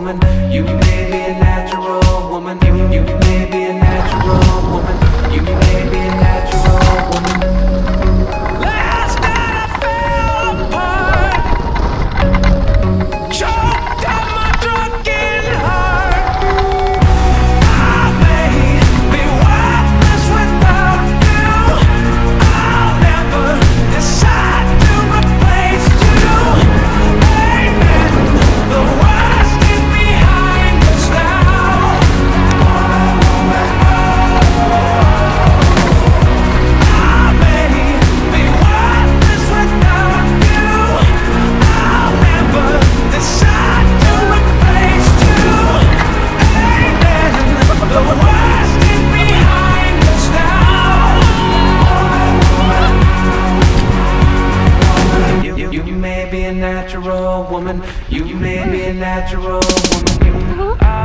woman. You made be a natural woman. You may be a natural woman. You, uh-huh.